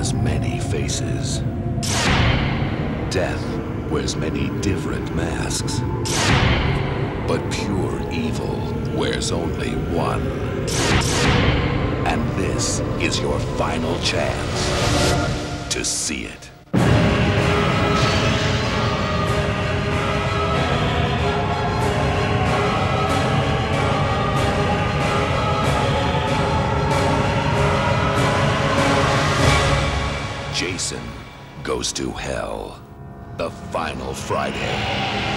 has many faces. Death wears many different masks. But pure evil wears only one. And this is your final chance to see it. Jason goes to hell. The final Friday.